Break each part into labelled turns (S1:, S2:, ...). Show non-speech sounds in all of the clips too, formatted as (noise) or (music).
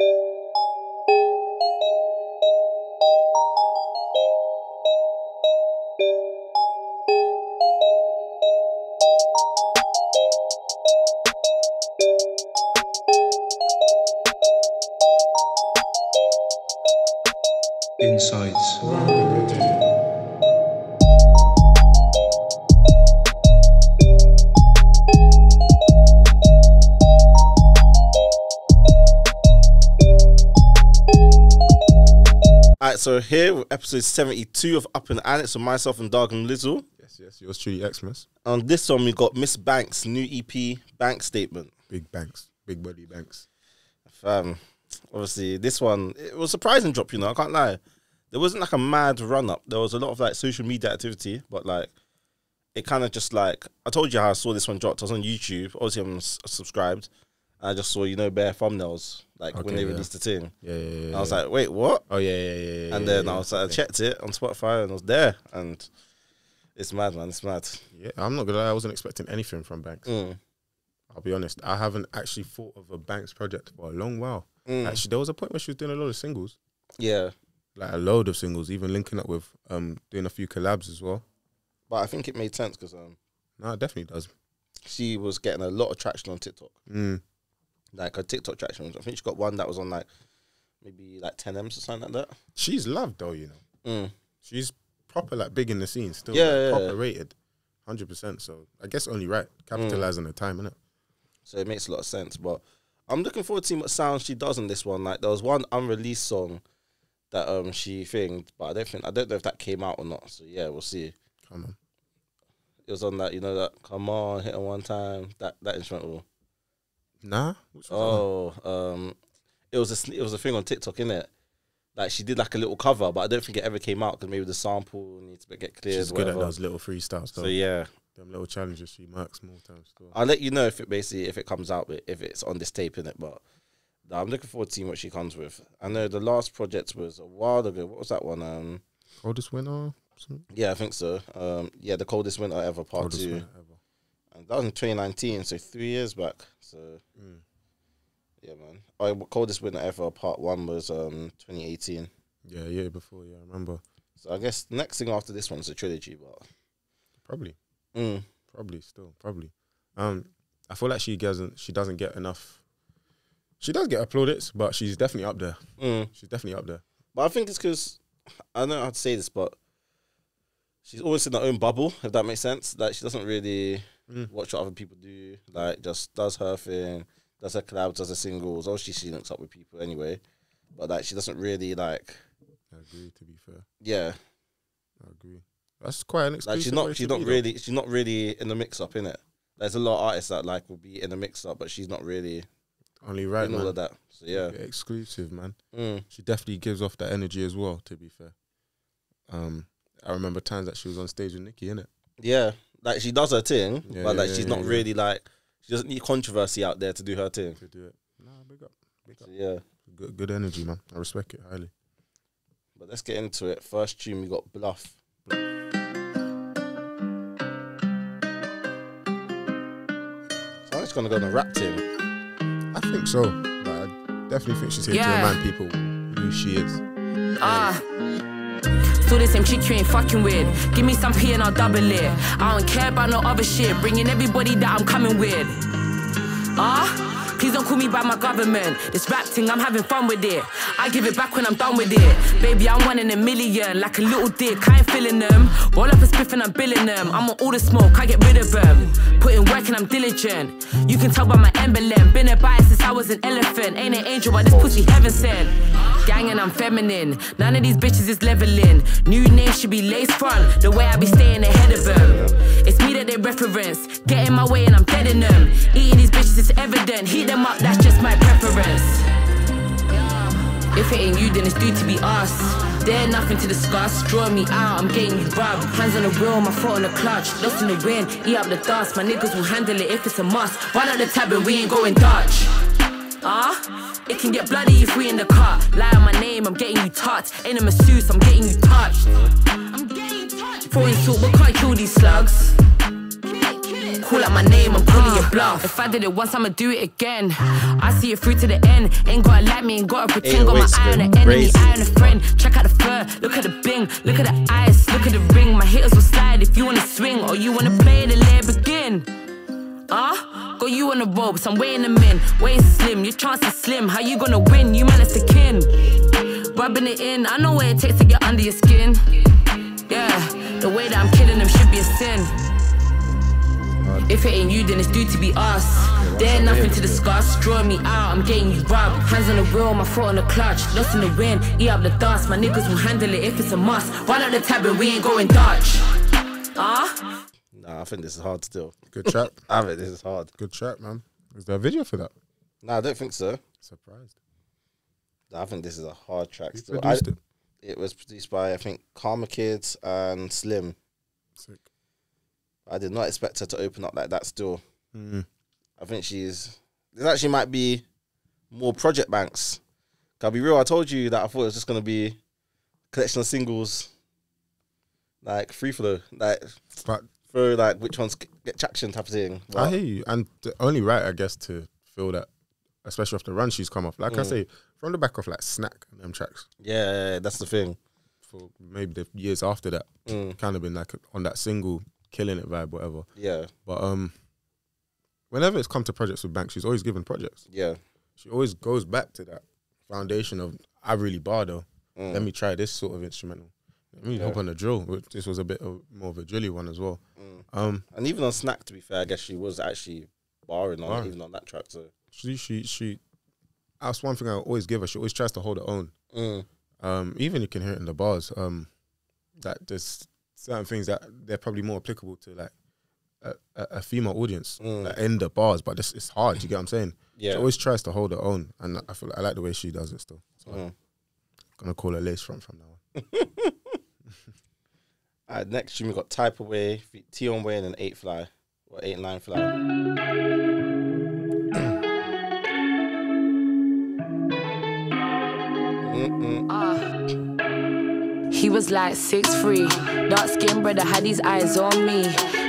S1: Insights.
S2: Alright, so here with episode 72 of Up and Annexe with myself and Dark and Lizzle.
S3: Yes, yes, yours truly, Xmas.
S2: On this one, we got Miss Banks' new EP, Bank Statement.
S3: Big banks, big body banks.
S2: Um, obviously, this one, it was a surprising drop, you know, I can't lie. There wasn't like a mad run up. There was a lot of like social media activity, but like, it kind of just like, I told you how I saw this one dropped. I was on YouTube. Obviously, I'm subscribed. I just saw, you know, bare thumbnails, like when they
S3: yeah.
S2: released the thing.
S3: Yeah, yeah, yeah.
S2: And I was like, wait, what?
S3: oh yeah, yeah, yeah.
S2: And then I was like, I checked it on Spotify and it was there. And it's mad, man. It's mad.
S3: Yeah, I'm not gonna lie, I wasn't expecting anything from Banks.
S2: Mm.
S3: I'll be honest, I haven't actually thought of a Banks project for a long while.
S2: Mm.
S3: Actually, there was a point where she was doing a lot of singles,
S2: Yeah.
S3: like a load of singles, even linking up with um doing a few collabs as well.
S2: But I think it made sense because um,
S3: No, it definitely does.
S2: she was getting a lot of traction on TikTok.
S3: Mm.
S2: Like her TikTok traction, I think she got one that was on like maybe like 10 M's or something like that.
S3: She's loved though, you know.
S2: Mm.
S3: She's proper like big in the scene still.
S2: Yeah,
S3: like,
S2: yeah,
S3: proper
S2: yeah.
S3: rated, hundred percent. So I guess only right, capitalize on the time, innit?
S2: So it makes a lot of sense. But I'm looking forward to seeing what sound she does on this one. Like there was one unreleased song that um she thinged, but I don't think I don't know if that came out or not. So yeah, we'll see.
S3: Come on.
S2: It was on that, you know, that come on, hit on one time, that that instrumental.
S3: Nah.
S2: Oh, um, it was a it was a thing on TikTok, innit? Like she did like a little cover, but I don't think it ever came out because maybe the sample needs to get cleared.
S3: She's good at those little freestyles.
S2: So yeah,
S3: Them little challenges she marks more times. Still.
S2: I'll let you know if it basically if it comes out with if it's on this tape in it. But I'm looking forward to seeing what she comes with. I know the last project was a while ago. What was that one? Um,
S3: Coldest winter. Some-
S2: yeah, I think so. Um, yeah, the coldest winter ever, part
S3: Coldest
S2: two,
S3: winter ever.
S2: And that was in 2019, so three years back. So
S3: Mm.
S2: yeah, man. Oh, coldest winter ever, part one was um 2018.
S3: Yeah, yeah, before, yeah, I remember.
S2: So I guess next thing after this one's a trilogy, but
S3: Probably,
S2: mm,
S3: probably, still, probably. Um, I feel like she doesn't, she doesn't get enough. She does get applaudits, but she's definitely up there.
S2: mm.
S3: She's definitely up there.
S2: But I think it's because I don't know how to say this, but she's always in her own bubble. If that makes sense, like she doesn't really
S3: Mm.
S2: watch what other people do. Like just does her thing, does her collabs, does her singles. Obviously, she links up with people anyway, but like she doesn't really like.
S3: I agree. To be fair,
S2: Yeah,
S3: I agree. That's quite an exclusive.
S2: like she's not. She's not
S3: be, though.
S2: really. She's not really in the mix up in it. There's a lot of artists that like will be in the mix up, but she's not really
S3: only right,
S2: in all of that. So yeah,
S3: exclusive, man.
S2: mm,
S3: She definitely gives off that energy as well. To be fair, um, I remember times that she was on stage with Nicki, innit?
S2: yeah. Like she does her thing,
S3: Yeah,
S2: but
S3: yeah,
S2: like
S3: yeah,
S2: she's
S3: yeah,
S2: not
S3: yeah.
S2: really like. She doesn't need controversy out there to do her thing.
S3: To do it. Nah, big up, big up.
S2: So yeah.
S3: Good, good energy, man. I respect it highly.
S2: But let's get into it. First tune, we got Bluff. So I'm just gonna go on a rap team.
S3: I think so. But I definitely think she's here to remind people who she is.
S4: Ah. Still the same chick you ain't fucking with. Give me some P and I'll double it. I don't care about no other shit. Bringing everybody that I'm coming with. Ah. Please don't call me by my government. This rap thing, I'm having fun with it. I give it back when I'm done with it. Baby, I'm one in a million, like a little dick. I ain't feeling them. Roll up a spliff and I'm billing them. I'm on all the smoke, I get rid of them. Put work and I'm diligent. You can tell by my emblem. Been a bias since I was an elephant. Ain't an angel, but this pussy heaven sent. Gang and I'm feminine. None of these bitches is leveling. New name should be lace front. The way I be staying ahead of them. It's me that they reference. Get in my way and I'm dead in them. Eating these bitches is evident. Heat them up, that's just my preference. If it ain't you, then it's due to be us. There nothing to discuss. Draw me out, I'm getting you rubbed. Hands on the wheel, my foot on the clutch. Lost in the wind, eat up the dust. My niggas will handle it if it's a must. One at the tab and we ain't going Dutch. Ah, it can get bloody if we in the car. Lie on my name, I'm getting you touched. Ain't a masseuse, I'm getting you touched. I'm getting touched. Throwing salt, but can't kill these slugs. call out my name, I'm calling your bluff. If I did it once, I'ma do it again. I see it through to the end. Ain't gotta like me, ain't gotta pretend. Got my eye on
S2: been
S4: the enemy, eye on the friend. Check out the fur, look at the bing, look at the ice, look at the ring. My hitters will slide if you wanna swing or you wanna play, then let it begin. Ah, got you on the ropes, I'm weighing them in. Weighing slim, your chance is slim. How you gonna win? You man, to kin. Rubbing it in, I know what it takes to get under your skin. Yeah, the way that I'm killing them should be a sin. If it ain't you, then it's due to be us. There nothing to discuss. Drawing me out, I'm getting you rubbed. Hands on the wheel, my foot on the clutch. Lost in the wind, eat up the dust. My niggas will handle it if it's a must. Run out the tab and we ain't going Dutch. Ah?
S2: Nah, I think this is hard still.
S3: Good trap. (laughs)
S2: I think this is hard.
S3: Good trap, man. Is there a video for that?
S2: Nah, I don't think so.
S3: Surprised.
S2: I think this is a hard track
S3: Who
S2: still. I,
S3: it?
S2: it was produced by I think Karma Kids and Slim.
S3: Sick.
S2: I did not expect her to open up like that still.
S3: Mm.
S2: I think she's this actually might be more project banks. I'll be real, I told you that I thought it was just gonna be a collection of singles like free flow, like
S3: But
S2: throw like which ones get traction type of thing.
S3: I hear you, and the only right, I guess, to feel that, especially off the run she's come off. Like I
S2: Mm.
S3: say, from the back of like Snack and them tracks
S2: yeah, that's the thing.
S3: for maybe the years after that,
S2: Mm,
S3: kind of been like on that single killing it vibe, whatever.
S2: yeah,
S3: But um, whenever it's come to projects with Banks, she's always given projects.
S2: yeah.
S3: She always goes back to that foundation of I really bar though.
S2: Mm.
S3: Let me try this sort of instrumental. Me
S2: Yeah.
S3: hop on a drill. which This was a bit of, more of a drilly one as well.
S2: Mm.
S3: Um,
S2: And even on Snack, to be fair, I guess she was actually barring on
S3: Barring.
S2: even on that track. So
S3: she she she. That's one thing I always give her. She always tries to hold her own.
S2: mm,
S3: Um, even you can hear it in the bars. Um, that there's certain things that they're probably more applicable to like a, a, a female audience
S2: Mm.
S3: like, in the bars, but this it's hard. You get what I'm saying?
S2: yeah.
S3: She always tries to hold her own, and I feel I like the way she does it still. So I'm
S2: Mm.
S3: gonna call her lace front from now on. (laughs)
S2: Alright, next tune we got Typa Way, T on Way, and an eight fly or eight nine fly. Mm-mm. Ah.
S4: He was like six three, dark skinned brother had his eyes on me.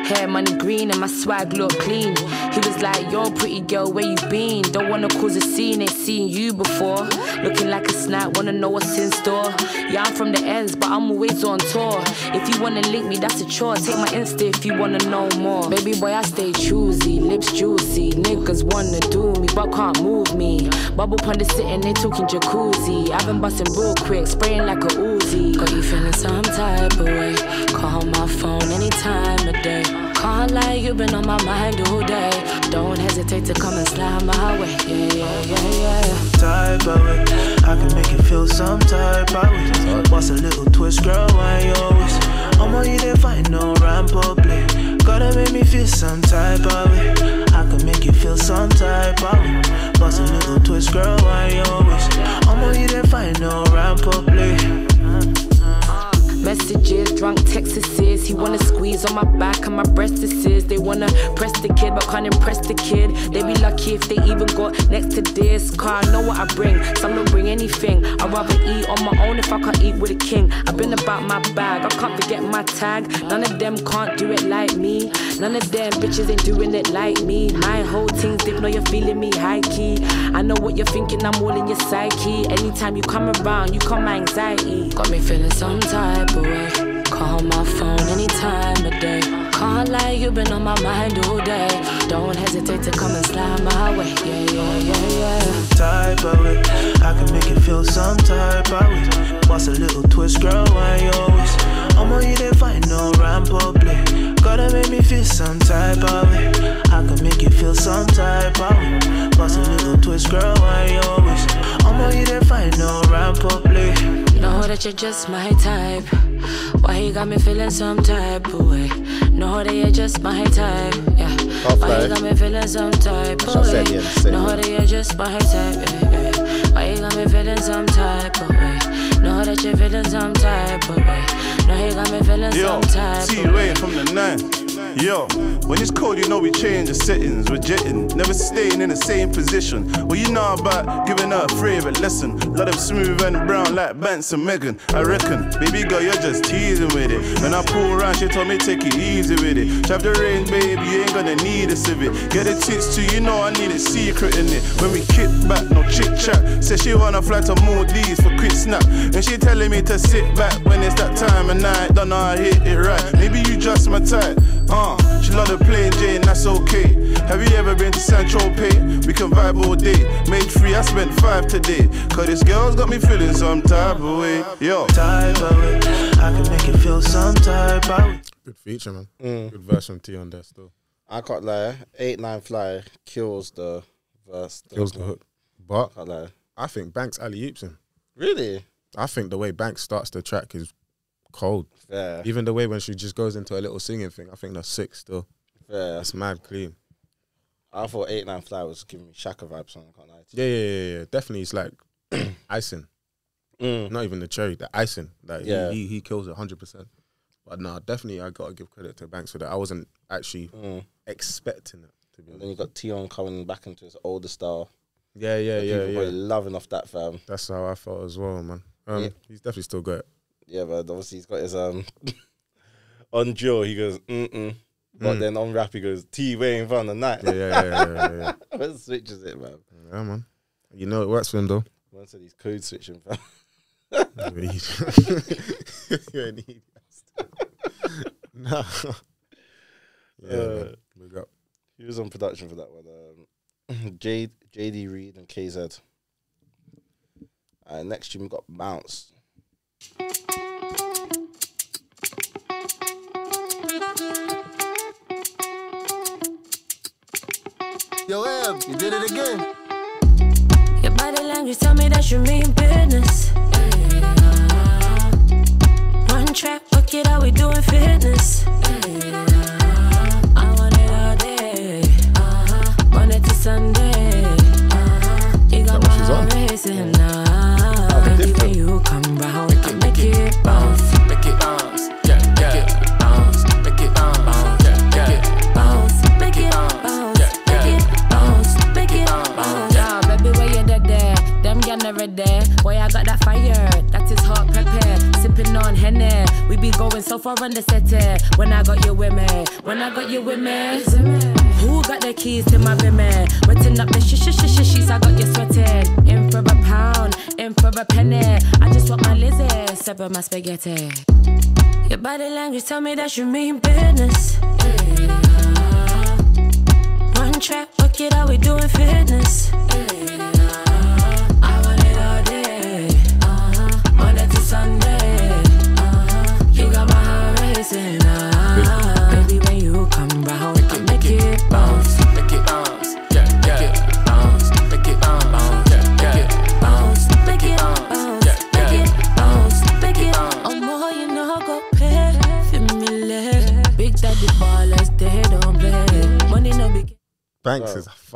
S4: Hair money green and my swag look clean. He was like, Yo, pretty girl, where you been? Don't wanna cause a scene, ain't seen you before. Looking like a snack, wanna know what's in store. Yeah, I'm from the ends, but I'm always on tour. If you wanna link me, that's a chore. Take my Insta if you wanna know more. Baby boy, I stay choosy, lips juicy. Niggas wanna do me, but can't move me. Bubble pond is sitting, they talking jacuzzi. I've been busting real quick, spraying like a Uzi. Got you feeling some type of way. Call my phone any time of day. Can't lie, you've been on my mind all day. Don't hesitate to come and slide my way. Yeah, yeah, yeah, yeah.
S5: type of way. I can make you feel some type of way. Bust a little twist, girl, why always? I'm on you there, find no ramp up play. Gotta make me feel some type of way. I can make you feel some type of way. Bust a little twist, girl, why always? I'm on you there, find no ramp up play.
S4: Messages, drunk Texases. He wanna squeeze on my back and my breast is. They wanna press the kid, but can't impress the kid. They be lucky if they even got next to this. Car, I know what I bring. Some don't bring anything. I'd rather eat on my own if I can't eat with a king. I've been about my bag, I can't forget my tag. None of them can't do it like me. None of them bitches ain't doing it like me. My whole thing's deep, know you're feeling me high key. I know what you're thinking, I'm all in your psyche. Anytime you come around, you calm my anxiety. Got me feeling some type of way. Call my phone any time of day. Can't lie, you've been on my mind all day. Don't hesitate to come and slide my way. Yeah, yeah, yeah, yeah.
S5: type of way. I can make you feel some type of way. Bust a little twist, girl, why you always? I'm on you there, find no up play. Gotta make me feel some type of way. I can make you feel some type of way. Bust a little twist, girl, why you always? I'm on you there, find no up play.
S4: Know that you're just my type. Why you got me feeling some type of way? Know that you're just my type. Yeah.
S2: Can't
S4: Why
S2: fly.
S4: you got me feeling some type
S2: Shall
S4: of
S2: say
S4: way?
S2: it again, say it
S4: Know that you're just my type. Yeah, yeah. Why you got me feeling some type of way? Know that you're feeling some type of way. Know you got me feeling
S6: Yo,
S4: some type
S6: T
S4: of way.
S6: Ray from the nine. Yo, when it's cold, you know we change the settings. We're jetting, never staying in the same position. What you know about giving her a favorite lesson? Let them smooth and brown like Bance and Megan. I reckon, baby girl, you're just teasing with it. When I pull around, she told me take it easy with it. Trap the range, baby, you ain't gonna need a civic. Get the tits too, you know I need a secret in it. When we kick back, no chit chat. Said she wanna fly to Maldives for quick snap. And she telling me to sit back when it's that time of night. Don't know to hit it right. Maybe you just my type. Uh, she love the plain Jane, that's okay. Have you ever been to San Tropez? We can vibe all day. Made free, I spent five today. Cause this girl's got me feeling some type of way. Yo.
S5: Type of way. I can make you feel some type of way.
S3: Good feature, man.
S2: Mm.
S3: Good verse from T on that still.
S2: I can't lie. Eight nine fly kills the verse.
S3: Kills the hook. But
S2: Can't lie.
S3: I think Banks alley oops him.
S2: Really?
S3: I think the way Banks starts the track is cold.
S2: Fair.
S3: Even the way when she just goes into a little singing thing, I think that's sick still.
S2: Fair.
S3: That's mad clean.
S2: I thought eight nine fly was giving me Shakka vibes. on. I can't lie. to
S3: Yeah, yeah, yeah, yeah. Definitely, it's like (clears throat) icing.
S2: Mm.
S3: Not even the cherry, the icing. Like
S2: Yeah.
S3: he, he he kills it hundred percent. But no, definitely I gotta give credit to Banks for that. I wasn't actually
S2: Mm.
S3: expecting it to be
S2: And
S3: honest.
S2: then you got Tion coming back into his older style.
S3: Yeah, yeah, yeah, yeah.
S2: loving off that fam.
S3: That's how I felt as well, man. Um,
S2: Yeah.
S3: he's definitely still got it.
S2: Yeah, but obviously he's got his um (laughs) on Joe. He goes mm mm, but
S3: Mm.
S2: then on rap he goes T waiting for the night.
S3: Yeah, yeah, yeah, yeah, yeah, yeah. (laughs)
S2: What switches it, man?
S3: yeah, man. You know it works for him though.
S2: Man said he's code switching, fam. (laughs)
S3: You're an idiot. You're an idiot. no. Yeah,
S2: Uh,
S3: man. Big up.
S2: He was on production for that one. Um, (clears throat) J JD Reed and KZ. Uh, next tune we got Bounce.
S7: Yo, Em, you did it again.
S4: Your body language tell me that you mean business. One track, fuck it out, we doing fitness. I want it all day. Uh-huh. Monday to Sunday. Uh-huh. You got
S3: what
S4: my heart racing now. Baby, when you come round, We be going so far the set. When I got you with me, when I got you with me. Who got the keys to my women? Wetting up the sh sh sh sh sheets, I got you sweating. In for a pound, in for a penny. I just want my lizard, separate my spaghetti. Your body language tell me that you mean business. One track, fuck it out, we doing fitness. I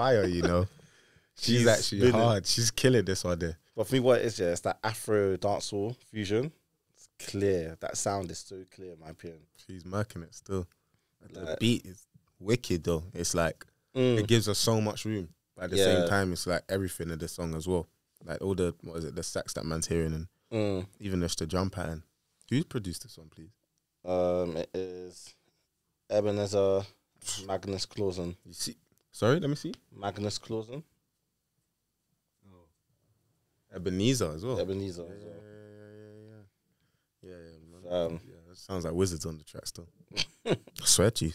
S3: fire, you know. (laughs) She's,
S2: She's
S3: actually
S2: spinning.
S3: hard. She's killing this one there.
S2: But for me, what it is, yeah, it's that Afro dancehall fusion. It's clear. That sound is so clear, in my opinion.
S3: She's murking it still. The beat is wicked though. It's like
S2: Mm.
S3: it gives us so much room. But at the
S2: Yeah.
S3: same time, it's like everything in the song as well. Like all the what is it, the sax that man's hearing and
S2: Mm.
S3: even just the drum pattern. Who produced this one, please?
S2: Um, it is Ebenezer Magnus Clausen.
S3: You see Sorry, let me see.
S2: Magnus Clausen.
S3: Ebenezer as well.
S2: Ebenezer.
S3: Yeah,
S2: as
S3: yeah, yeah, yeah, yeah. yeah, man.
S2: Um,
S3: yeah, sounds like wizards on the track still. (laughs) I swear to you.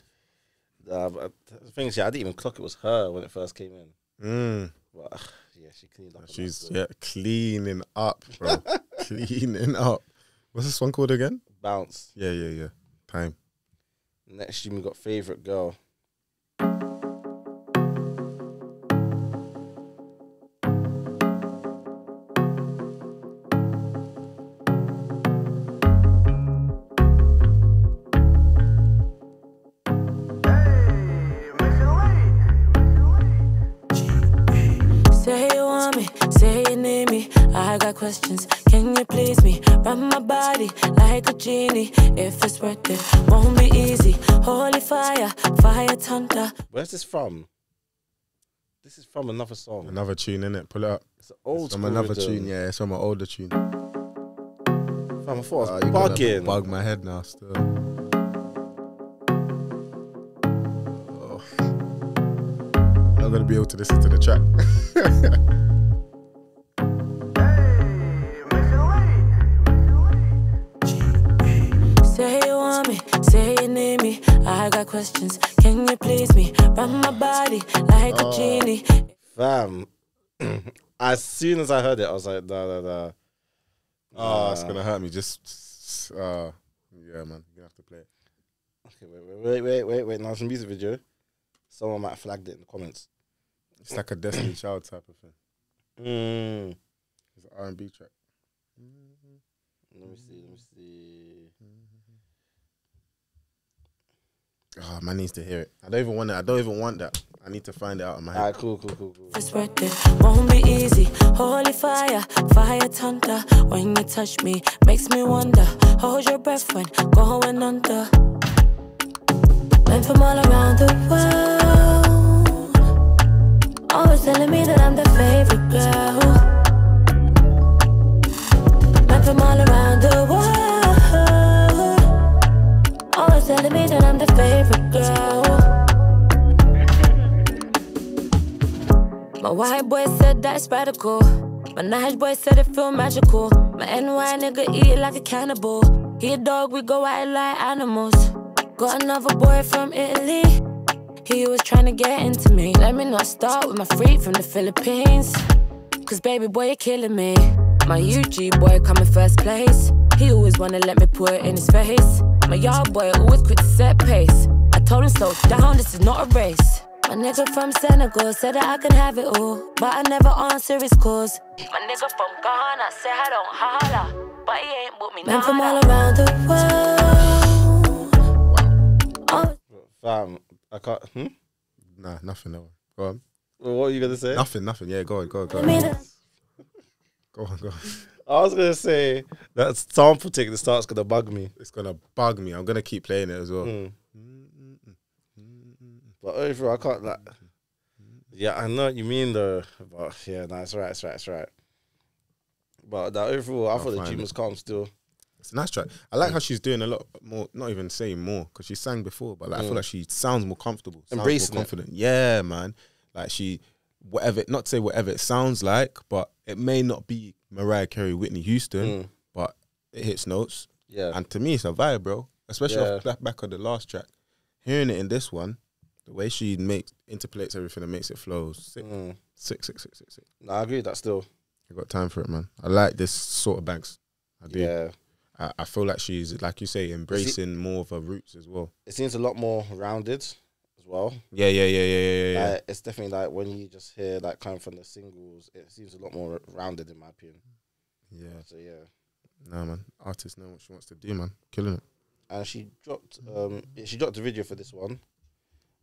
S2: Uh, but the thing is, yeah, I didn't even clock it was her when it first came in.
S3: Mm.
S2: But uh, yeah, she cleaned up.
S3: She's yeah cleaning up, bro. (laughs) cleaning up. What's this one called again?
S2: bounce.
S3: Yeah, yeah, yeah. Time.
S2: Next tune we got favorite girl.
S4: Questions. Can you please me? Run my body like a genie. If it's worth it, won't be easy. Holy fire, fire thunder.
S2: Where's this from? This is from another song.
S3: Another tune in it. Pull it up.
S2: It's an old
S3: It's from another
S2: rhythm.
S3: tune. Yeah, it's from an older tune.
S2: Fam, I thought I
S3: Ah,
S2: was
S3: you're
S2: bugging.
S3: Bug my head now. Still. Oh. I'm gonna be able to listen to the track. (laughs)
S4: Say you want me, say you need me. I got questions. Can you please me? Run my body like a genie.
S2: Fam, (clears throat) as soon as I heard it, I was like, nah, nah, nah.
S3: Oh, it's gonna hurt me. Just, uh, yeah, man. You're gonna have to play it.
S2: Okay, wait, wait, wait, wait, wait, wait. Now it's a music video. Someone might have flagged it in the comments.
S3: It's like a Destiny Child type of thing.
S2: Mm.
S3: It's an R&B track.
S2: Let me see, let me see.
S3: Oh, man needs to hear it. I don't even want it. I don't even want that. I need to find it out of my head.
S2: Alright, cool, cool, cool, cool.
S4: If it's it, won't be easy. Holy fire, fire thunder. When you touch me, makes me wonder. Hold your breath when going under. Men from all around the world, always telling me that I'm the favorite girl. Men from all around the world, telling me that I'm the favorite girl. My white boy said that's radical. My nice boy said it feel magical. My NY nigga eat like a cannibal. He a dog, we go out like animals. Got another boy from Italy. He was trying to get into me. Let me not start with my freak from the Philippines. Cause baby boy, you're killing me. My UG boy coming first place. He always wanna let me put it in his face. My yard boy always quick to set pace. I told him slow down, this is not a race. My nigga from Senegal said that I can have it all, but I never answer his calls. My nigga from Ghana said I don't holla, but he ain't with me Men from all around the world. Oh,
S2: Fam, I can't. Hmm?
S3: Nah, nothing. No. Go on.
S2: Well, what are you gonna say?
S3: Nothing. Nothing. Yeah, go on. Go on. Go
S4: me
S3: on. Go on. Go on.
S2: I was gonna say that sample take the start's gonna bug me.
S3: It's gonna bug me. I'm gonna keep playing it as well.
S2: Mm. But overall, I can't like. Yeah, I know what you mean though. But yeah, no, it's right, it's right, it's right. But that overall, I
S3: I'll
S2: thought the tune was calm still.
S3: It's a nice track. I like how she's doing a lot more. Not even saying more because she sang before, but like, I feel
S2: Mm.
S3: like she sounds more comfortable, sounds
S2: Embracing
S3: more confident. Yeah, man. Like she, whatever. Not to say whatever it sounds like, but it may not be Mariah Carey, Whitney Houston,
S2: Mm.
S3: but it hits notes.
S2: Yeah,
S3: And to me, it's a vibe, bro. Especially
S2: Yeah.
S3: off the back of the last track. Hearing it in this one, the way she makes interpolates everything and makes it flow, sick,
S2: mm.
S3: sick, sick, sick, sick, sick.
S2: no, I agree with that still.
S3: I got time for it, man. I like this sort of banks. I do.
S2: Yeah,
S3: I, I feel like she's like you say, embracing more of her roots as well.
S2: it seems a lot more rounded well.
S3: Yeah, yeah, yeah, yeah, yeah, yeah.
S2: Like, it's definitely like when you just hear like coming from the singles, it seems a lot more rounded in my opinion.
S3: yeah.
S2: So yeah,
S3: No, man. Artist know what she wants to do, man. Killing it.
S2: and she dropped um she dropped a video for this one.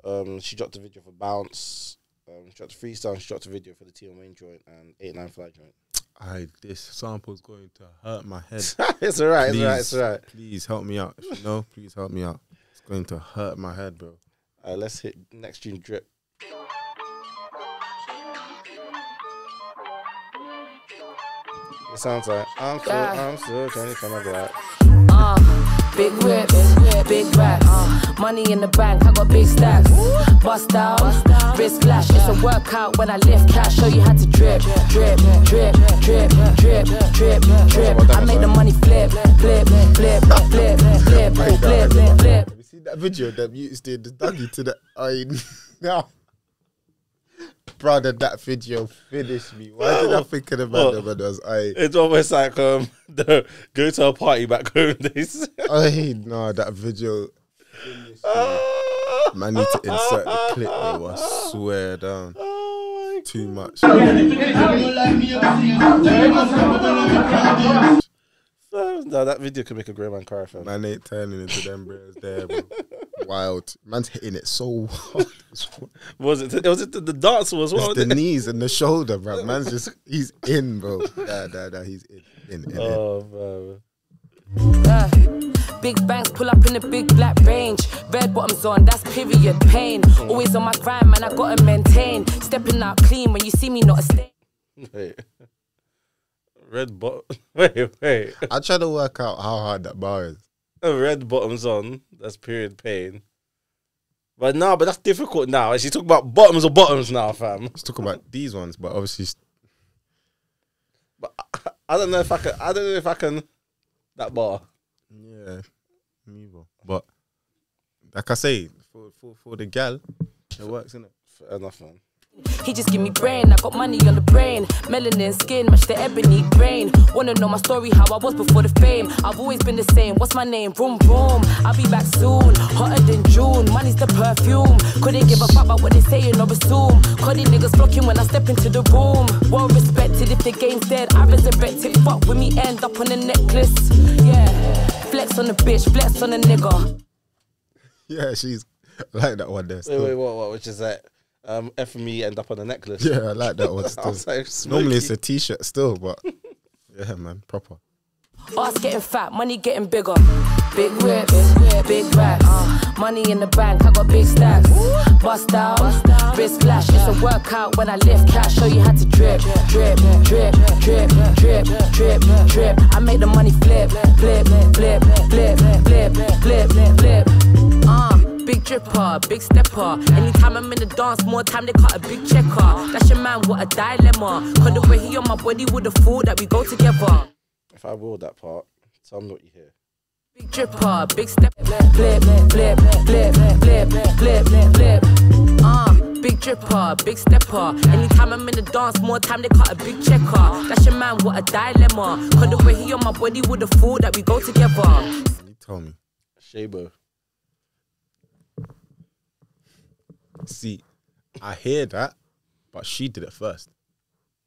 S2: Um, she dropped a video for Bounce. Um, she dropped the freestyle. and She dropped the video for the Tion Wayne joint and Eight Nine Fly joint.
S3: I this sample's going to hurt my head. (laughs)
S2: it's alright. It's alright. It's alright.
S3: please help me out. If you know, please help me out. It's going to hurt my head, bro.
S2: Uh, let's hit next tune. Drip. It sounds like I'm so
S4: Yeah.
S2: I'm so can you come up like
S4: Uh, big whips, big racks, money in the bank, I got big stacks. Bust down, wrist flash. It's a workout when I lift cash. Show you how to drip, drip, drip, drip, drip, drip, drip. I make the money flip, flip, flip, flip, flip, flip, flip, flip.
S3: Have you seen that video that Mutes did the Dougie to the I (laughs) now? Brother, that video finished me. Why did I think of the man that man was I
S2: it's almost like um (laughs) the go to a party back home days.
S3: I no that video (laughs) Man need to insert the clip Though, I swear down.
S2: oh
S3: Too much.
S2: My! No, that video could make a great man cry, fam.
S3: Man ain't turning into them bros there, bro. (laughs) Wild. Man's hitting it so (laughs) hard.
S2: Was it? Was it the, the dancer as well?
S3: It's the knees and the shoulder, bro. Man's just (laughs) he's in, bro. Nah, nah, nah, he's in, in, in. in.
S2: Oh man.
S4: Uh, big bangs pull up in a big black range. Red bottoms on, that's period pain. Always on my grind, man, I gotta maintain. Stepping out clean when you see me, not a stain.
S2: Red bot. (laughs) Wait, wait.
S3: I try to work out how hard that bar is.
S2: Red bottoms on. That's period pain. But no, but that's difficult now. She's talking about bottoms or bottoms now, fam.
S3: Let's talk about these ones, but obviously,
S2: But I, I don't know if I can. I don't know if I can. That bar.
S3: yeah, me. But like I say, for for for the gal, it works, innit?
S2: Fair enough, man.
S4: He just give me brain, I got money on the brain. Melanin skin, match the ebony grain. Wanna know my story, how I was before the fame. I've always been the same. What's my name? Vroom vroom. I'll be back soon, hotter than June. Money's the perfume. Couldn't give a fuck about what they say saying or assume. Cause these niggas flocking when I step into the room. Well respected if the game's dead, I resurrect it. Fuck with me, end up on a necklace. Yeah. Flex on the bitch, flex on the nigga. (laughs)
S3: Yeah, she's I like that one there.
S2: Wait,
S3: Still.
S2: wait, what, what? Which is that? Um, F me end up on a necklace.
S3: Yeah, I like that one (laughs)
S2: I
S3: still.
S2: like,
S3: Normally it's a t-shirt still, but (laughs) yeah, man, proper.
S4: Ass getting fat, money getting bigger. Big whips, big racks. Money in the bank, I got big stacks. Bust down, wrist flash. It's a workout when I lift cash. Show you how to drip, drip, drip, drip, drip, drip, drip. I make the money flip, flip, flip, flip, flip, flip, flip. Uh, big dripper, big stepper. Anytime I'm in the dance, more time they cut a big checker. That's your man, what a dilemma. Cause the way he on my body would have thought that we go together.
S2: If I will that part, tell me what you hear.
S4: Big dripper, big step, flip, flip, flip, flip, flip, flip, flip. Uh, big dripper, big stepper. Anytime I'm in the dance, more time they cut a big checker. That's your man, what a dilemma. Cause the way he on my body would have thought that we go together.
S3: You tell me.
S2: Shabo.
S3: See, I hear that, but she did it first.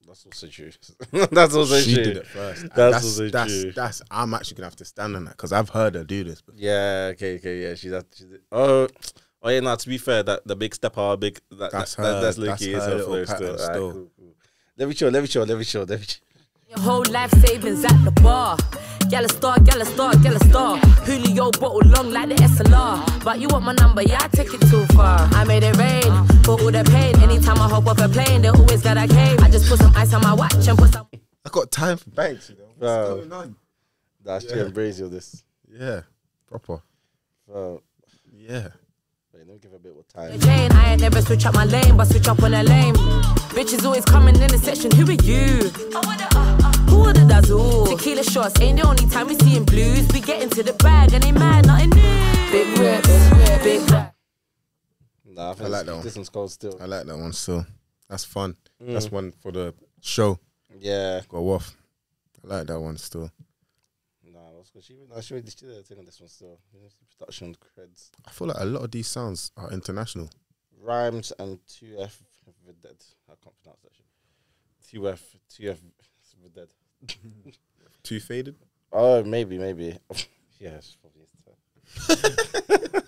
S2: That's also true. (laughs) that's also
S3: she
S2: true.
S3: She did it first.
S2: That's
S3: that's
S2: also
S3: that's,
S2: true.
S3: that's I'm actually gonna have to stand on that because I've heard her do this. Before.
S2: Yeah, okay, okay, yeah. She's that. She's, oh, oh yeah. Now to be fair, that the big step stepper, big that,
S3: That's
S2: that, that-
S3: her-
S2: that's
S3: that's
S2: Loki.
S3: her
S2: It's her
S3: little
S2: flow still.
S3: Still.
S2: cool, cool. Let me show. Let me show. Let me show. Let me chill.
S4: Your whole life savings at the bar. Gala star, gala star, gala star. Julio bottle long like the SLR. But you want my number, yeah, I take it too far. I made it rain for all the pain. Anytime I hop off a plane, they always got a cane. I just put some ice on my watch and put some.
S3: I got time for banks, you know. What's
S2: Wow.
S3: going on?
S2: That's
S3: Yeah.
S2: true. Embrace this.
S3: Yeah, proper.
S2: Uh,
S3: Yeah.
S2: Wait, let me give a bit more time.
S4: Jane, I ain't never switch up my lane, but switch up on a lane. Bitches always coming in the section. Who are you? Who are the dazzle? Tequila shots ain't the only time we seeing blues. We get into the bag and they mad, nothing new. Big whips, big racks.
S2: Nah, I, think
S3: I like that one.
S2: This one's cold still.
S3: I like that one still. That's fun. That's mm. one for the show.
S2: Yeah.
S3: Go off. I like that one still.
S2: Good? She, nah, she really did a thing on this one still. Production creds.
S3: I feel like a lot of these sounds are international.
S2: Rhymes and 2F Dead. I can't pronounce that shit. 2F, 2F Dead. (laughs)
S3: Too faded.
S2: Oh, maybe, maybe. (laughs) probably (laughs)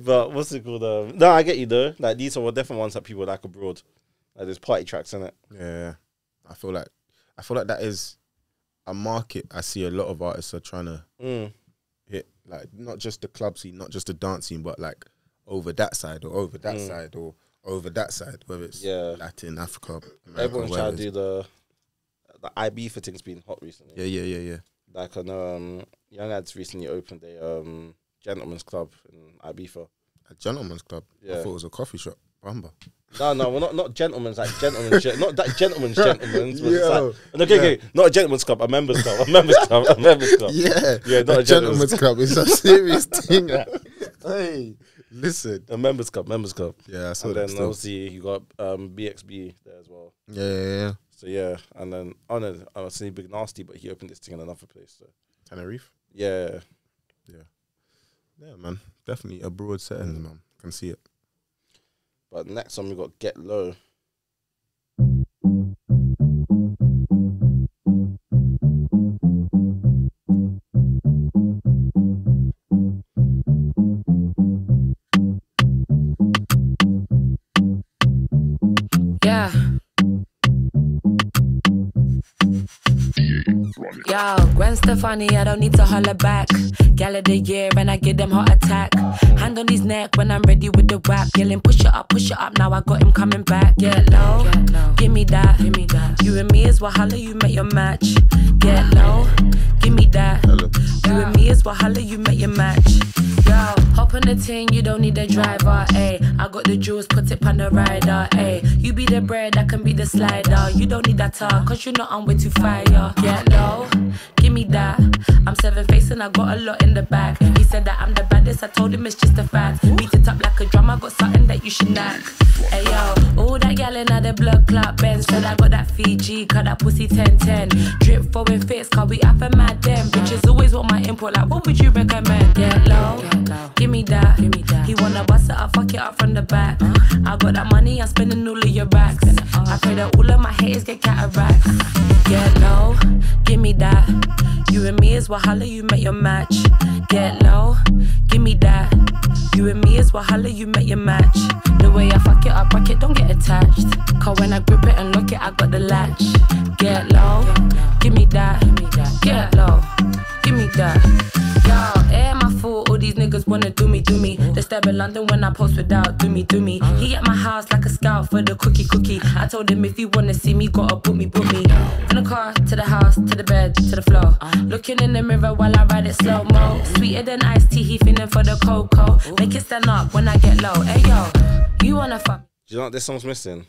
S2: but what's it called? Um, no, I get you though. Like these are definitely ones that people like abroad. Like there's party tracks in it.
S3: Yeah, I feel like I feel like that is a market. I see a lot of artists are trying to
S2: Mm.
S3: hit, like not just the club scene, not just the dance scene, but like over that side or over that
S2: Mm.
S3: side or over that side, whether it's
S2: Yeah.
S3: Latin, Africa, America,
S2: Everyone's trying to do the the IB for things been hot recently.
S3: Yeah, yeah, yeah, yeah.
S2: Like I know um, Young Lads recently opened a um, gentleman's club in Ibiza.
S3: A gentleman's club. I thought it was a coffee shop. Bamba.
S2: No, no, well, not not gentlemen's like gentlemen's, gen- not that gentlemen's (laughs) gentlemen's. But it's
S3: Yo,
S2: like, (laughs) okay, okay, not a gentleman's club, a members club, a members (laughs) club, a members club.
S3: Yeah,
S2: yeah, not
S3: a
S2: a,
S3: gentleman's club It's a serious thing. hey, listen.
S2: A members club, members club.
S3: Yeah, I saw
S2: and
S3: that
S2: then
S3: still.
S2: obviously you got um, BXB there as well.
S3: Yeah, yeah, yeah.
S2: So yeah, and then oh no, I was saying Big Nasty, but he opened this thing in another place. So
S3: Tenerife.
S2: yeah,
S3: Yeah, yeah, man. Definitely a broad setting, man. Can see it.
S2: Next one we got Get Low.
S4: Gwen Stefani, I don't need to holler back. Gal of the year, and I give them heart attack. Hand on his neck when I'm ready with the whack. Yelling, push it up, push it up. Now I got him coming back. Get low, give me that. Give me that. You and me is Wahala, you met your match. Get low, give me that. You and me is Wahala, you met your match. Yo, hop on the ting, you don't need a driver, ayy. I got the jewels, put it on the rider, ayy. You be the bread, I can be the slider. You don't need that talk, cause you know I'm way too fire. Get low, give me that. I'm seven facing, I got a lot in the bag. He said that I'm the baddest, I told him it's just a fact. Beat it up like a drum, I got something that you should knack. Hey yo, all that yelling at the blood clot Ben said I got that Fiji, cut that pussy 1010. Drip foreign fits, cause we have a mad them. Bitches always want my input, like what would you recommend? Get low, give me that. He wanna bust it up, fuck it up from the back. I got that money, I'm spending all of your racks. I pray that all of my haters get cataracts. Get low, give me that. You and me is Wahala, you met your match. Get low, give me that. You and me is Wahala, you met your match. The way I fuck it up, rock it, don't get attached. Cause when I grip it and lock it, I got the latch. Get low, give me that. Get low, give me that. These niggas wanna do me, do me. They step in London when I post without do me, do me. He at my house like a scout for the cookie, cookie. I told him if you wanna see me, gotta book me, book me. From the car to the house, to the bed, to the floor. Looking in the mirror while I ride it slow mo. Sweeter than iced tea, he feeling for the cocoa. Make it stand up when I get low. Hey yo, you wanna fuck?
S2: Do you know what this song's missing?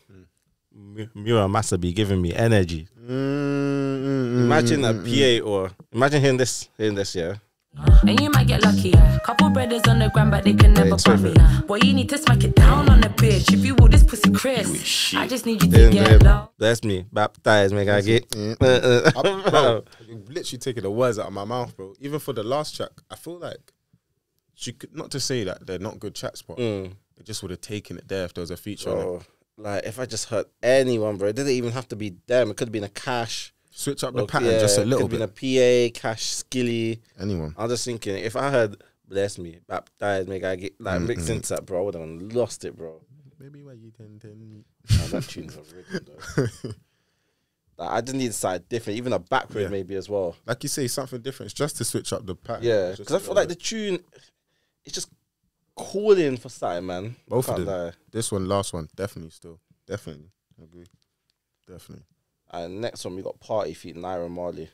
S2: M- Mura be giving me energy.
S3: Mm,
S2: Imagine a PA or imagine hearing this, hearing this, yeah.
S4: And you might get lucky. Couple brothers on the ground, but they can never
S2: it's
S4: bump me. Boy, you need to smack it down on the bitch. If you will, this pussy Chris. I just need you to get low.
S2: That's me. Baptized, make I get. (laughs) Uh,
S3: I- bro, (laughs) you're literally taking the words out of my mouth, bro. Even for the last track, I feel like she could not to say that they're not good tracks, but
S2: Mm.
S3: they just would have taken it there if there was a feature on it.
S2: Like if I just hurt anyone, bro, it didn't even have to be them. It could have been a cash.
S3: Switch up the
S2: or-
S3: pattern
S2: yeah,
S3: just a little
S2: could have
S3: bit.
S2: been a PA, cash, skilly.
S3: Anyone.
S2: I'm just thinking, if I heard bless me, baptized, make I get like mixed mm-hmm. into that, bro, I would have lost it, bro.
S3: Maybe why you ten ten.
S2: Nah, that tune's a rhythm, though. (laughs) Like, I just need something different, even a backward
S3: Yeah.
S2: maybe as well.
S3: Like you say, something different. It's just to switch up the pattern.
S2: Yeah, because I feel like the tune, it's just calling for something, man.
S3: Both of them.
S2: lie.
S3: this one, last one, definitely still, definitely agree, definitely.
S2: And next one, we got Party Feet, Naira Marley.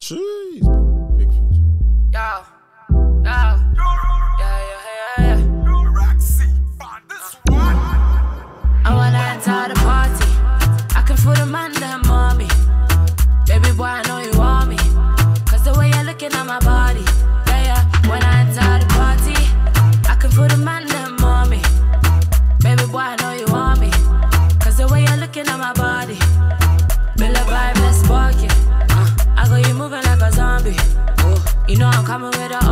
S3: Jeez, big, big feature.
S4: Yo, yo, yeah, yeah, yeah, yeah. I wanna enter the party. I can feel the man know I'm coming with the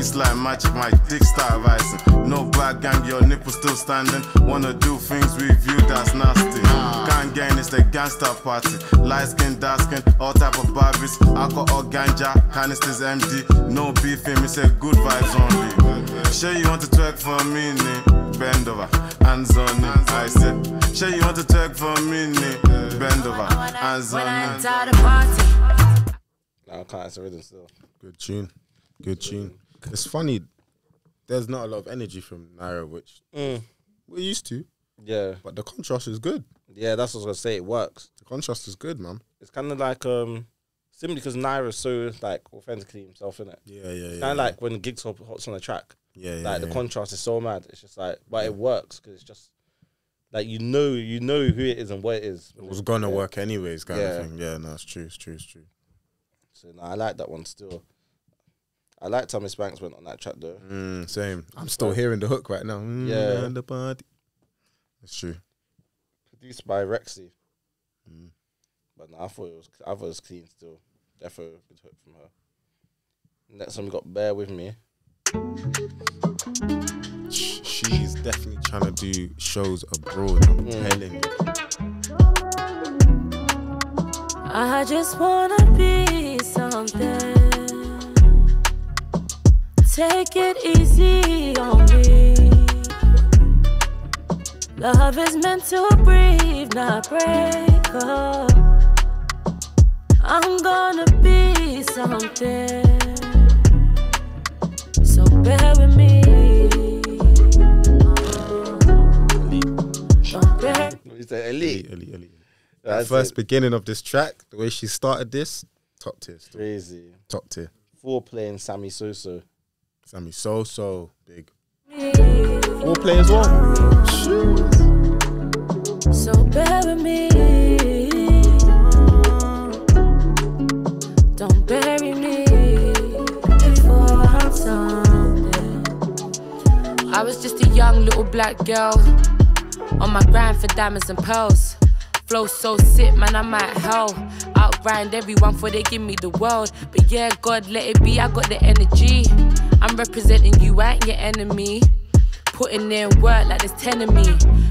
S8: It's like magic, my dick start rising. No black gang, your nipple still standing. Wanna do things with you, that's nasty. Gang gang, is the gangster party. Light skin, dark skin, all type of Barbies. Alcohol, ganja, canisters empty. No beefing, me say good vibes only. Sure you want to twerk for a minute. Bend over, hands on it. I said, sure you want to twerk for a minute. Bend over, hands
S9: When
S8: on
S9: I
S8: it.
S9: enter the party.
S2: Nah, I can't answer rhythm still.
S3: Good tune. Good tune. It's funny. There's not a lot of energy from Naira, which
S2: Mm.
S3: we're used to,
S2: Yeah,
S3: but the contrast is good.
S2: yeah, that's what I was gonna say. It works.
S3: The contrast is good, man.
S2: It's kind of like um, simply because Naira's so like authentically himself, innit?
S3: Yeah, yeah, yeah.
S2: Kind of like when Giggs Hop hots on the track.
S3: yeah, yeah,
S2: like
S3: yeah.
S2: the contrast is so mad. It's just like, but it works because it's just like you know, you know who it is and what it is.
S3: It was gonna
S2: Yeah.
S3: work anyways, kind
S2: Yeah.
S3: of thing. Yeah, no, it's true, it's true, it's true.
S2: So no, I like that one still. I like Thomas Banks went on that track though.
S3: Mm, same. I'm still hearing the hook right now. Mm,
S2: Yeah.
S3: the party. It's true.
S2: Produced by Rexy.
S3: Mm.
S2: But no, I thought it was I thought it was clean still. Definitely a good hook from her. Next one we got Bear With Me.
S3: She's definitely trying to do shows abroad. I'm
S2: Mm.
S3: telling you.
S4: I just wanna be something. Take it easy on me. Love is meant to breathe, not break up. I'm gonna be something. So bear with me. Don't bear
S2: You say Elite.
S3: Elite, elite, elite.
S2: That's
S3: First
S2: it.
S3: beginning of this track, the way she started this, top tier, still.
S2: Crazy.
S3: top tier.
S2: Four playing Sammy Soso.
S3: Sammy, so so big.
S4: me.
S3: Four players one.
S4: So bear with me. Don't bury me before I'm something.
S9: I was just a young little black girl on my grind for diamonds and pearls. Flow so sick, man, I'm at hell. Outgrind everyone for they give me the world. But yeah, God, let it be, I got the energy. I'm representing you, ain't your enemy. Putting in work like there's 10 of me.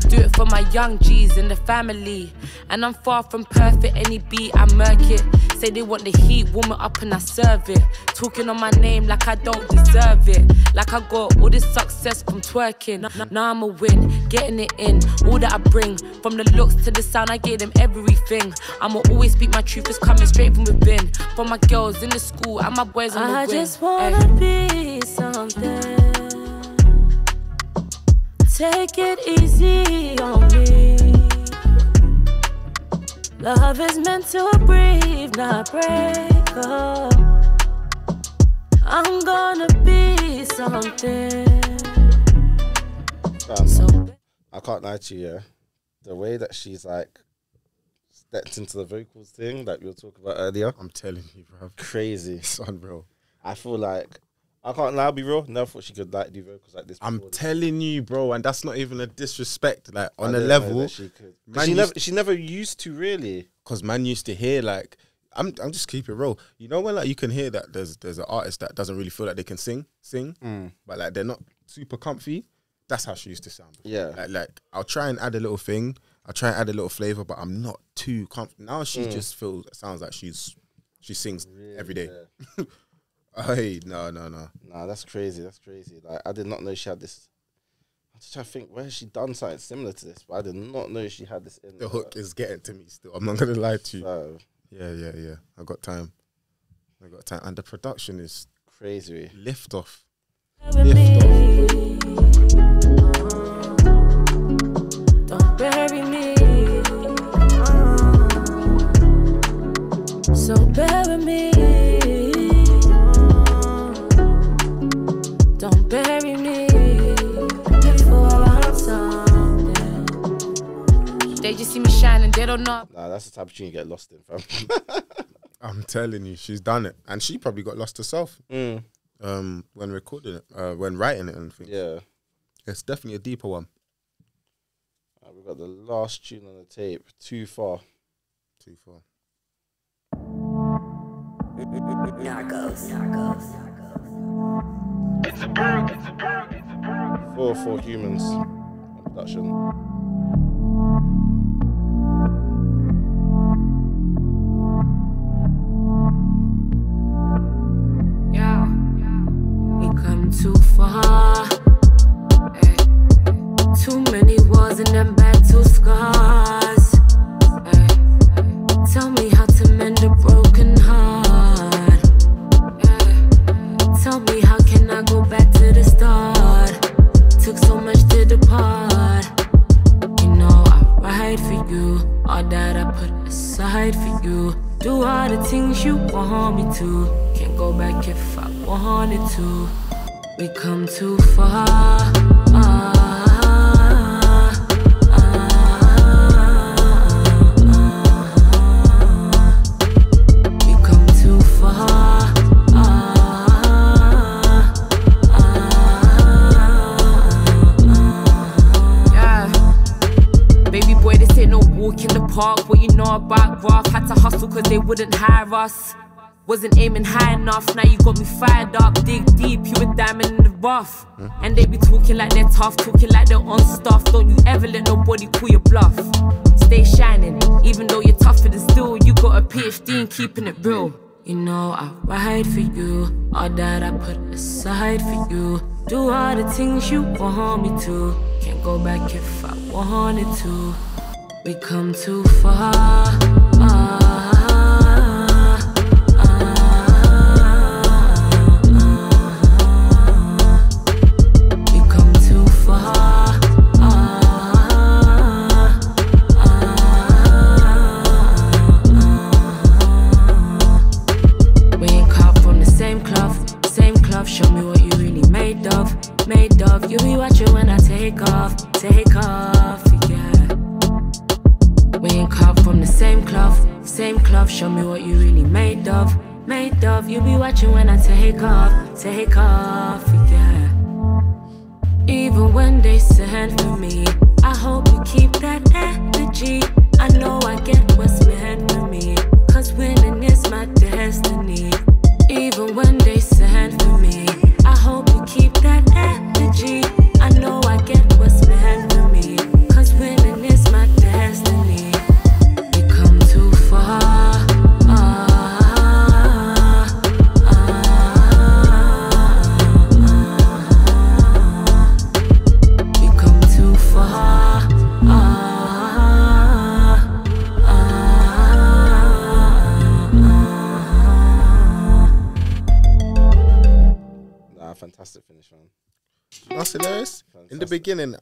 S9: Do it for my young G's and the family. And I'm far from perfect, any beat, I murk it. Say they want the heat, warm it up and I serve it. Talking on my name like I don't deserve it. Like I got all this success from twerking. Now I'm a win, getting it in. All that I bring, from the looks to the sound, I gave them everything. I'ma always speak my truth, it's coming straight from within. For my girls in the school and my boys on the
S4: I
S9: wing.
S4: just wanna be something. Take it easy on me. Love is meant to breathe, not break up. I'm gonna be something.
S2: Um,
S4: So
S2: I can't lie to you, yeah. The way that she's like stepped into the vocals thing that we were talking about earlier,
S3: I'm telling you, bro.
S2: crazy.
S3: It's unreal.
S2: I feel like I can't lie, be real. Never thought she could like do vocals like this.
S3: I'm
S2: before.
S3: telling you, bro, and that's not even a disrespect. Like on a level,
S2: she could. 'Cause
S3: man
S2: She never, she never used to really.
S3: because man used to hear like I'm I'm just keep it real. You know when like you can hear that there's there's an artist that doesn't really feel like they can sing sing,
S2: Mm.
S3: but like they're not super comfy. That's how she used to sound. before.
S2: Yeah.
S3: like like I'll try and add a little thing. I'll try and add a little flavor, but I'm not too comfy. Now she
S2: Mm.
S3: just feels sounds like she's she sings every day. (laughs)
S2: Yeah.
S3: Hey, no, no, no.
S2: Nah, that's crazy. That's crazy. Like I did not know she had this. I'm just trying to think where has she done something similar to this, but I did not know she had this in
S3: The
S2: her.
S3: hook is getting to me still. I'm not gonna lie to you.
S2: So
S3: Yeah, yeah, yeah. I got time. I got time, and the production is
S2: crazy.
S3: lift off.
S4: bear with
S9: see me shining, they don't know.
S2: Nah, that's the type of tune you get lost in, fam. (laughs)
S3: I'm telling you, she's done it, and she probably got lost herself
S2: mm,
S3: um, when recording it, uh, when writing it, and things.
S2: yeah.
S3: It's definitely a deeper one.
S2: Uh, we got the last tune on the tape. Too far.
S3: Too far.
S9: Narcos. Narcos.
S2: Four for humans. Production.
S4: For you. Do all the things you want me to. Can't go back if I wanted to. We come too far. Wouldn't hire us. Wasn't aiming high enough, now you got me fired up. Dig deep, you a diamond in the rough. And they be talking like they're tough, talking like they're on stuff. Don't you ever let nobody pull your bluff. Stay shining, even though you're tougher than still. You got a PhD in keeping it real. You know I ride for you, all that I put aside for you. Do all the things you want me to. Can't go back if I wanted to. We come too far. Made of. You be watching when I take off, take off, yeah. Even when they send for me, I hope you keep that energy. I know I get what's meant for me, cause winning is my destiny.
S3: Beginning,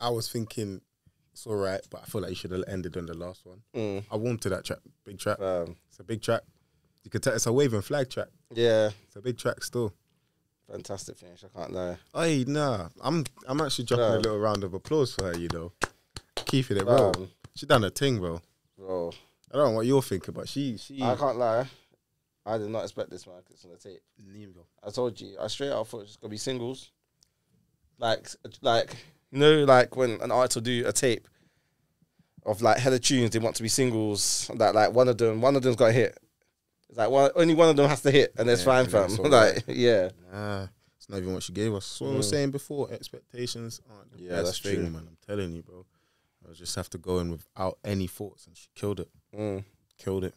S3: I was thinking it's all right, but I feel like you should have ended on the last one.
S2: Mm.
S3: I warmed to that track. Big track.
S2: Um,
S3: It's a big track. You could tell it's a waving flag track.
S2: yeah,
S3: It's a big track still.
S2: fantastic finish. I can't lie.
S3: Hey, nah. I'm I'm actually dropping a little round of applause for her, you know. Keeping it real.
S2: Um,
S3: She done her thing, bro.
S2: bro,
S3: I don't know what you're thinking, but she she
S2: I can't lie. I did not expect this, man. 'cause It's on the tape.
S3: Neither.
S2: I told you. I straight up thought it's gonna be singles. Like, like you know, like when an artist will do a tape of like hella tunes, they want to be singles. That like one of them, one of them's got a hit. It's like one, only one of them has to hit, and it's
S3: Yeah,
S2: fine, fam.
S3: that's (laughs) all
S2: Like, yeah,
S3: Nah, it's not even what she gave us. That's what I was
S2: Mm.
S3: saying before. Expectations aren't the
S2: Yeah,
S3: best
S2: that's
S3: thing,
S2: true.
S3: man. I'm telling you, bro. I just have to go in without any thoughts, and she killed it.
S2: mm,
S3: Killed it.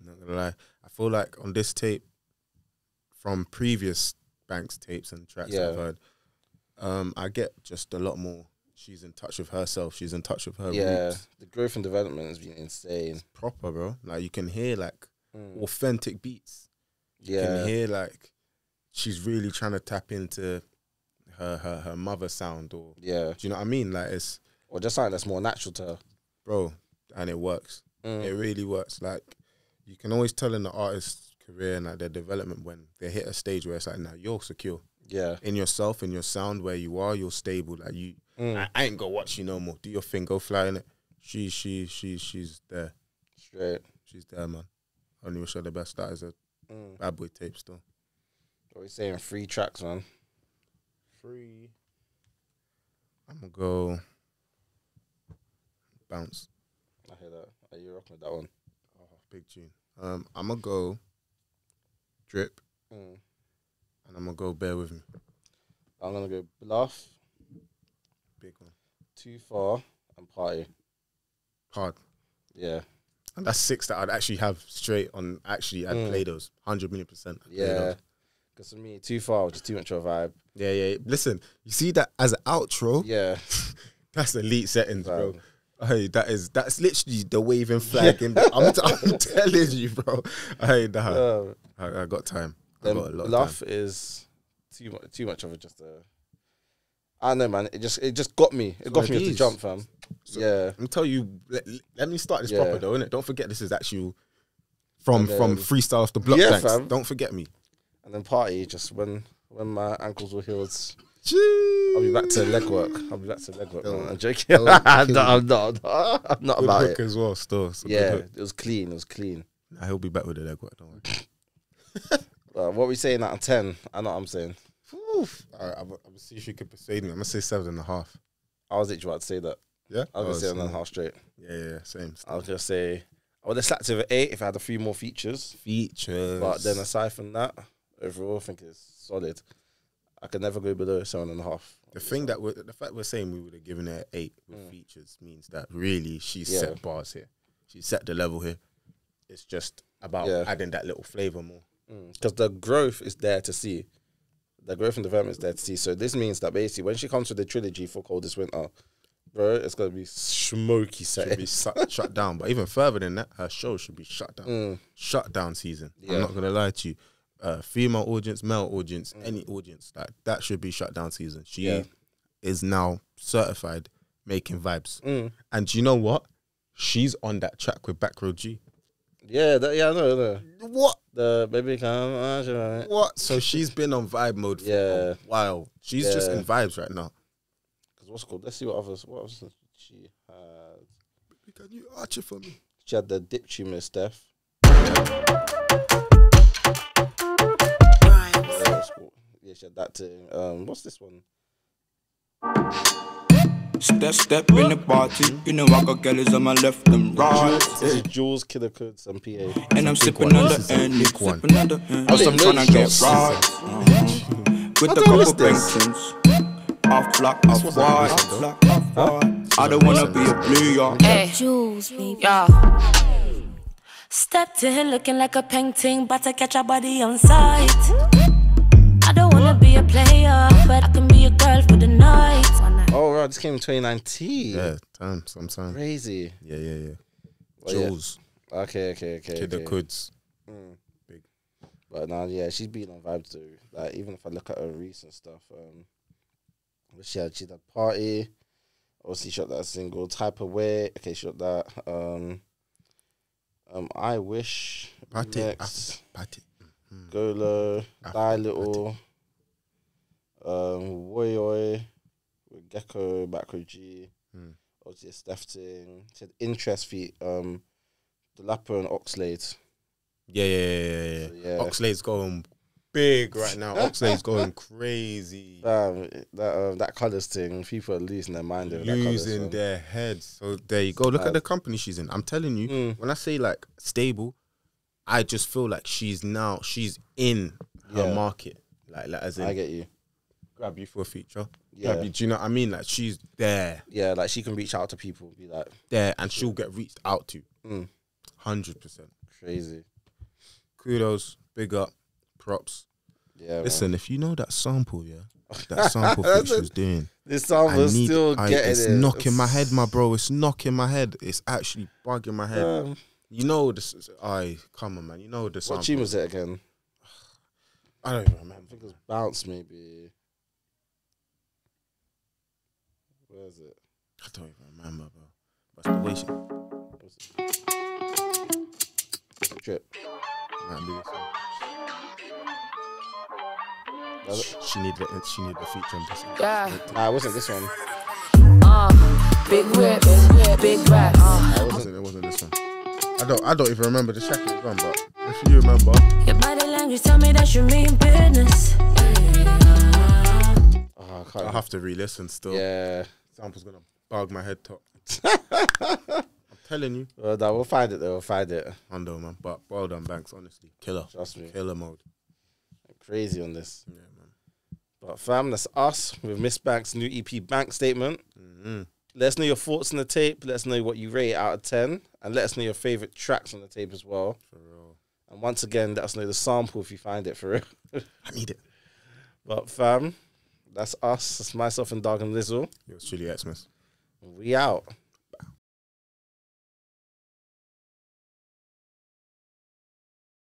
S3: I'm not gonna lie. I feel like on this tape, from previous Banks tapes and tracks
S2: Yeah.
S3: I've heard, um, I get just a lot more. She's in touch with herself. She's in touch with her
S2: yeah.
S3: roots.
S2: The growth and development has been insane.
S3: Proper, bro. Like you can hear like
S2: Mm.
S3: authentic beats. You
S2: Yeah,
S3: can hear like she's really trying to tap into her her her mother sound or
S2: yeah.
S3: do you know what I mean? Like it's
S2: Or just something that's more natural to her.
S3: bro, and it works.
S2: Mm.
S3: It really works. Like you can always tell in the artist's career and like their development when they hit a stage where it's like, now you're secure
S2: Yeah,
S3: in yourself, in your sound, where you are, you're stable. Like you,
S2: Mm.
S3: I, I ain't gonna watch you no more. Do your thing, go fly in it. She, she, she, she's there.
S2: straight.
S3: She's there, man. I only wish her the best. That is a
S2: Mm.
S3: bad boy tape still.
S2: What we saying? Three tracks, man.
S3: Free. I'm gonna go bounce.
S2: I hear that. Are you rocking with that one?
S3: Oh, big tune. Um, I'm gonna go drip,
S2: Mm.
S3: And I'm gonna go. Bear with me.
S2: I'm gonna go bluff,
S3: Big one.
S2: too far, and party.
S3: Hard.
S2: Yeah,
S3: And that's six that I'd actually have straight on. Actually, I'd
S2: Mm.
S3: play those hundred million percent. I'd
S2: yeah. Because for me, too far was just too much of a vibe.
S3: yeah, yeah. Listen, you see that as an outro.
S2: Yeah, (laughs)
S3: That's elite settings, bro.
S2: Fam.
S3: Hey, that is that's literally the waving flag. (laughs) in the, I'm, t- I'm telling you, bro. Hey, nah,
S2: uh,
S3: I, I got time.
S2: Then
S3: got a lot of
S2: bluff
S3: time.
S2: is too much. Too much of a just a. I don't know, man. It just it just got me. It
S3: So
S2: got
S3: it
S2: me
S3: to
S2: jump, fam.
S3: So-
S2: yeah,
S3: Let me tell you. Let, let me start this
S2: Yeah.
S3: proper though, innit? Don't forget this is actual from
S2: And,
S3: from freestyle off the block.
S2: yeah, fam.
S3: Don't forget me.
S2: and then party just when when my ankles were healed.
S3: Jeez.
S2: I'll be back to leg work. I'll be back to leg work. I'm joking.
S3: don't (laughs)
S2: I'm not. I'm not. I'm not
S3: Good
S2: about
S3: hook
S2: it.
S3: as well. Still,
S2: Yeah, it was clean. It was clean.
S3: Nah, he'll be back with the leg work. Don't worry. (laughs)
S2: Uh, what we saying out of ten? I know what I'm saying.
S3: Oof. All right, I'm, I'm gonna see if you can persuade me. I'm gonna say seven and a half.
S2: I was literally about to say that.
S3: Yeah,
S2: I was gonna
S3: Oh,
S2: say seven and a half straight.
S3: Yeah, yeah, same.
S2: I was gonna say I would have slapped it at eight if I had a few more features.
S3: Features,
S2: But then aside from that, overall, I think it's solid. I could never go below seven and a half.
S3: The thing that we're, the fact we're saying we would have given her eight with features means that really she's
S2: Mm. Yeah.
S3: set bars here. She set the level here. It's just about
S2: Yeah.
S3: adding that little flavor more.
S2: Because the growth is there to see. The growth and development is there to see. So this means that basically when she comes with the trilogy for Coldest Winter, bro, it's gonna be smoky
S3: Should
S2: set.
S3: be shut, shut (laughs) down. But even further than that, her show should be shut down.
S2: Mm.
S3: Shut down season.
S2: Yeah.
S3: I'm not gonna lie to you. Uh, female audience, male audience,
S2: Mm.
S3: any audience, that that should be shut down season. She
S2: Yeah.
S3: is now certified making vibes.
S2: Mm.
S3: And you know what? She's on that track with Backroad Gee.
S2: Yeah, that, yeah, I know, I know.
S3: What?
S2: The baby come on, she want it.
S3: What? So she's been on vibe mode for
S2: Yeah.
S3: a while. She's just in vibes right now.
S2: Because what's it called? Let's see what others. What else she had?
S3: Can you arch it for me?
S2: She had the dip tune with Steph. Yeah, what's it called? Yeah, she had that too. Um, what's this one?
S10: Step, step in the party. You know I got girls on my left and right.
S2: This is Jules Killer Codes and PA.
S10: And I'm sipping
S3: one.
S10: on the end. Sipping on the end.
S2: I
S10: I'm trying to get right. With a couple
S2: list this.
S10: pensions. Off black, off white. Off black, off white. I don't wanna be a blue yard.
S9: Hey, Jules, baby. Yeah. Stepped in looking like a painting, but to catch a body on sight. I don't wanna be a player, but I can be a girl for the night.
S2: Oh, right, this came in 2019.
S3: Yeah, time, sometime.
S2: Crazy.
S3: Yeah, yeah, yeah.
S2: Well, yeah.
S3: Jules,
S2: Okay, okay, okay.
S3: Kid the
S2: okay.
S3: Big.
S2: But now, yeah, she's been on vibes too. Like, even if I look at her recent stuff, um, she had, she had a party. Obviously, shot that single type of way. Okay, shot that. Um, um, I wish
S3: Party,
S2: next.
S3: party.
S2: Go low, die little. Um, Woy Oi with Gecko, Macro G.
S3: Hmm.
S2: Obviously, Steph thing. Interest fee, Um, the Lapper and Oxlade.
S3: Yeah, yeah, yeah, yeah. yeah.
S2: So, yeah.
S3: Oxlade's going big right now. (laughs) Oxlade's going crazy.
S2: Um, that um, that colours thing, people are losing their mind over
S3: Losing
S2: fam.
S3: their heads. So there you go. Look at the company she's in. I'm telling you,
S2: Mm.
S3: when I say like stable, I just feel like she's now she's in her
S2: Yeah.
S3: market. Like, like as in
S2: I get you.
S3: grab you for a feature.
S2: Yeah.
S3: Do you know what I mean? Like she's there,
S2: Yeah, like she can reach out to people, be like
S3: there, and she'll get reached out to.
S2: Mm.
S3: Hundred percent.
S2: crazy.
S3: Kudos, big up, props.
S2: Yeah, man.
S3: Listen, if you know that sample, yeah, that sample (laughs) she was doing.
S2: this
S3: I need,
S2: still
S3: I,
S2: getting
S3: it's
S2: it.
S3: knocking my head, my bro. It's knocking my head. It's actually bugging my head.
S2: Um,
S3: you know this. I come on, man. You know this.
S2: what
S3: sample.
S2: tune was it again? (sighs)
S3: I don't even
S2: I
S3: remember.
S2: think it was Bounce, maybe. Where is it?
S3: I don't even remember, bro. But the way she
S2: What's it? Drip.
S3: might be this one. She, she needed it. She needed a feature on this.
S4: Yeah.
S2: Nah, it wasn't this one.
S4: Uh, big whips, big racks. Uh,
S3: It wasn't. It wasn't this one. I don't. I don't even remember the track it was on. But if you remember,
S9: Your body language tell me that you mean business.
S2: Oh, I can't.
S3: I have to re-listen. Still,
S2: yeah.
S3: Sample's gonna bug my head top. (laughs) I'm telling you,
S2: Well, nah, we'll find it though. We'll find it.
S3: Hondo man. But well done, Banks. Honestly, killer,
S2: Trust me.
S3: killer mode.
S2: crazy on this. Yeah, man. But fam, that's us with Ms Banks' new EP Bank Statement.
S3: Mm-hmm.
S2: Let us know your thoughts on the tape. Let us know what you rate out of 10. And let us know your favorite tracks on the tape as well. For real. And once again, let us know the sample if you find it for real.
S3: I need it. (laughs)
S2: But fam, that's us. That's myself and Dog and Lizzle.
S3: It was Xmas.
S2: We out.